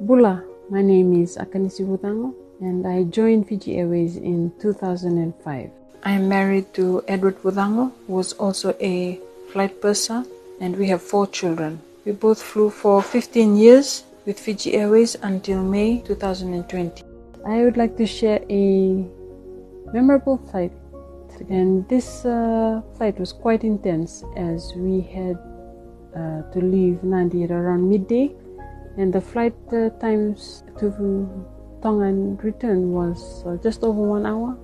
Bula, my name is Akanisi Vucago and I joined Fiji Airways in 2005. I am married to Edward Vucago, who was also a flight purser, and we have four children. We both flew for 15 years with Fiji Airways until May 2020. I would like to share a memorable flight, and this uh, flight was quite intense as we had uh, to leave Nadi at around midday, and the flight uh, times to Tonga and return was uh, just over one hour.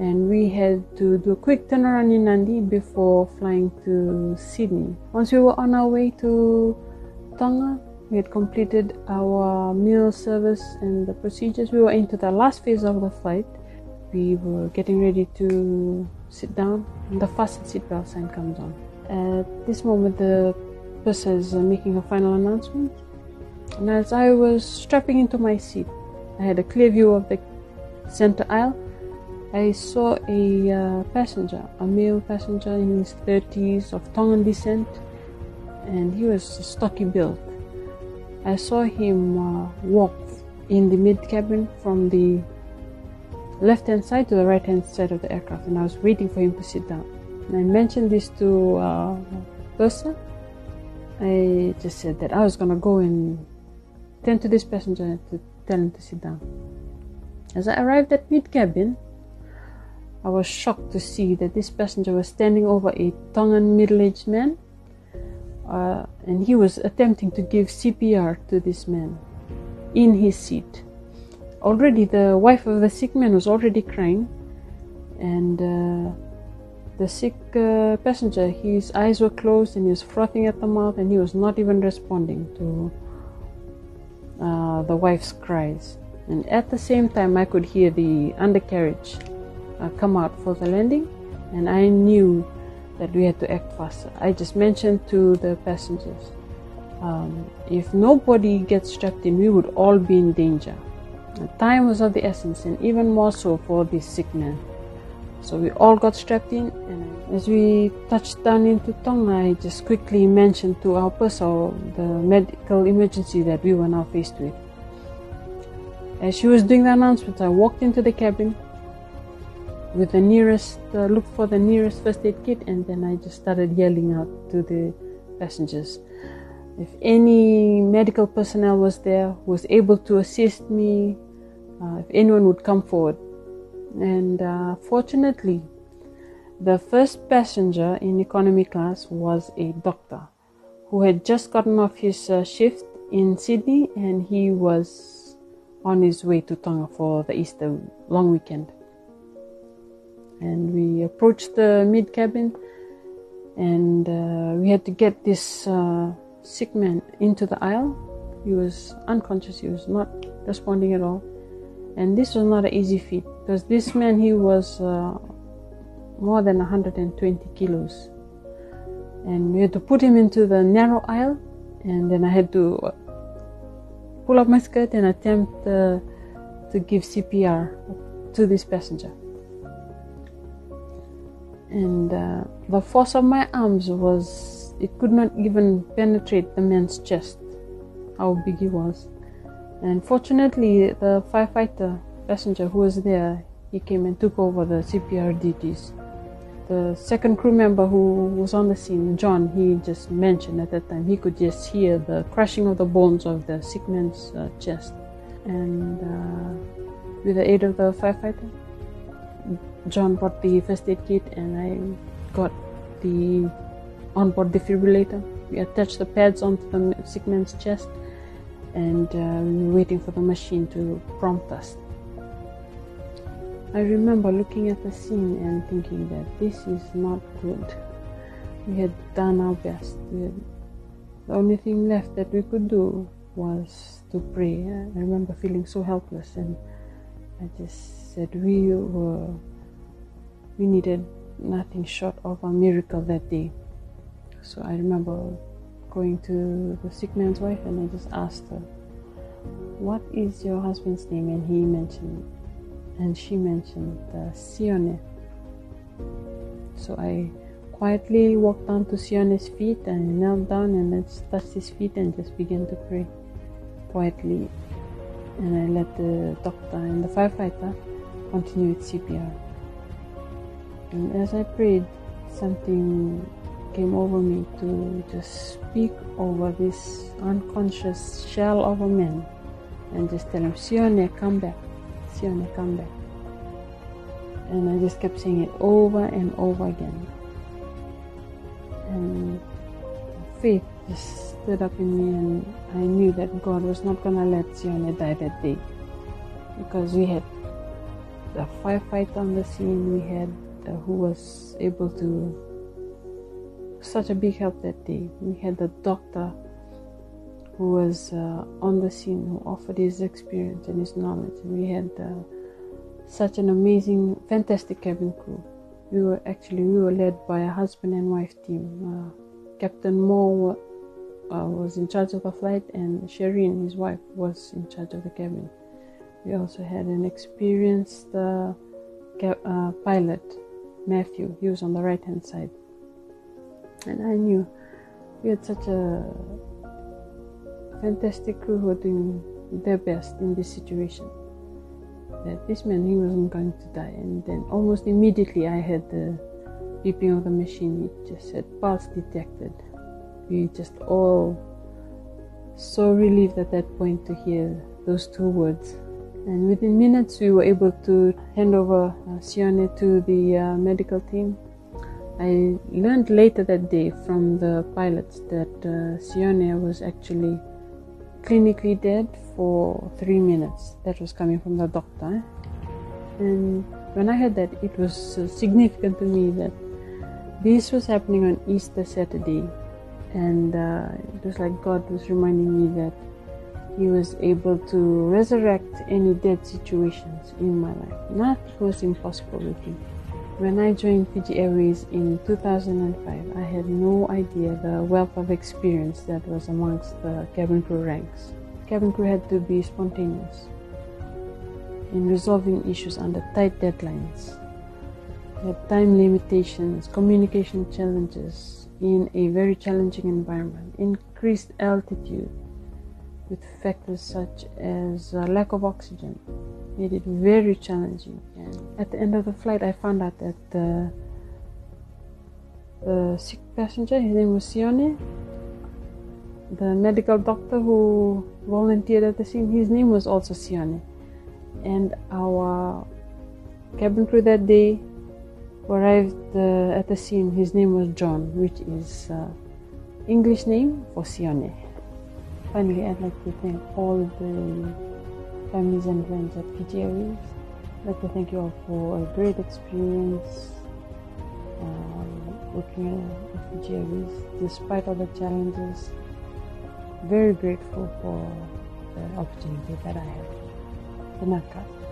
And we had to do a quick turnaround in Nadi before flying to Sydney. Once we were on our way to Tonga, we had completed our meal service and the procedures. We were into the last phase of the flight. We were getting ready to sit down, and the fasten seatbelt sign comes on. At this moment, the person is making a final announcement. And as I was strapping into my seat, I had a clear view of the center aisle. I saw a uh, passenger, a male passenger in his 30s of Tongan descent, and he was stocky built. I saw him uh, walk in the mid cabin from the left hand side to the right hand side of the aircraft, and I was waiting for him to sit down. And I mentioned this to uh, Purser. I just said that I was gonna go and tend to this passenger to tell him to sit down. As I arrived at mid cabin, I was shocked to see that this passenger was standing over a Tongan middle aged man uh, and he was attempting to give CPR to this man in his seat. Already, the wife of the sick man was already crying, and uh, the sick uh, passenger, his eyes were closed and he was frothing at the mouth, and he was not even responding to uh, the wife's cries. And at the same time, I could hear the undercarriage uh, come out for the landing, and I knew that we had to act faster. I just mentioned to the passengers um, if nobody gets strapped in, we would all be in danger. Time was of the essence, and even more so for this sick man. So we all got strapped in, and as we touched down into Tonga, I just quickly mentioned to our purser the medical emergency that we were now faced with. As she was doing the announcement, I walked into the cabin, with the nearest, uh, looked for the nearest first aid kit, and then I just started yelling out to the passengers. If any medical personnel was there, was able to assist me, uh, if anyone would come forward. And uh, fortunately, the first passenger in economy class was a doctor who had just gotten off his uh, shift in Sydney and he was on his way to Tonga for the Easter long weekend. And we approached the mid cabin and uh, we had to get this uh, sick man into the aisle. He was unconscious he was not responding at all. And this was not an easy feat because this man he was uh, more than 120 kilos. And we had to put him into the narrow aisle and then i had to uh, pull up my skirt and attempt uh, to give cpr to this passenger. And uh, the force of my arms was it could not even penetrate the man's chest how big he was. And fortunately the firefighter passenger who was there he came and took over the cpr duties the second crew member who was on the scene john he just mentioned at that time he could just hear the crushing of the bones of the sick man's uh, chest and uh, with the aid of the firefighter John brought the first aid kit and I got the onboard defibrillator. We attached the pads onto the sick man's chest and uh, we were waiting for the machine to prompt us. I remember looking at the scene and thinking that this is not good. We had done our best. The only thing left that we could do was to pray. I remember feeling so helpless and I just said we were we needed nothing short of a miracle that day. So I remember going to the sick man's wife and I just asked her, What is your husband's name? And he mentioned, and she mentioned uh, Sione. So I quietly walked down to Sione's feet and knelt down and then touched his feet and just began to pray. quietly and I let the doctor and the firefighter continue with CPR. And as I prayed, something came over me to just speak over this unconscious shell of a man and just tell him, Sione, come back. Sione, come back. And I just kept saying it over and over again. And faith just stood up in me and I knew that God was not going to let Sione die that day. Because we had a firefighter on the scene, we had uh, who was able to such a big help that day. We had the doctor who was uh, on the scene who offered his experience and his knowledge. We had uh, such an amazing, fantastic cabin crew. We were actually we were led by a husband and wife team. Uh, Captain Moore uh, was in charge of the flight, and Shireen, his wife, was in charge of the cabin. We also had an experienced uh, uh, pilot, Matthew. He was on the right hand side and I knew we had such a fantastic crew who were doing their best in this situation. That this man he wasn't going to die, and then almost immediately I had the beeping of the machine. It just said pulse detected. We just all so relieved at that point to hear those two words. And within minutes, we were able to hand over uh, Sione to the uh, medical team I learned later that day from the pilots that uh, Sione was actually clinically dead for three minutes. That was coming from the doctor. And when I heard that, it was significant to me that this was happening on Easter Saturday. And uh, it was like God was reminding me that He was able to resurrect any dead situations in my life. Nothing was impossible with Him. When I joined Fiji Airways in 2005, I had no idea the wealth of experience that was amongst the cabin crew ranks. Cabin crew had to be spontaneous in resolving issues under tight deadlines. had time limitations, communication challenges in a very challenging environment, increased altitude with factors such as lack of oxygen, made it very challenging. And at the end of the flight, I found out that the, the sick passenger, his name was Sione, the medical doctor who volunteered at the scene, his name was also Sione. And our cabin crew that day arrived uh, at the scene, his name was John, which is uh, English name for Sione. Finally, I'd like to thank all the families and friends at Airways. I'd like to thank you all for a great experience um, working at Airways despite all the challenges. Very grateful for the opportunity that I have. Vinaka.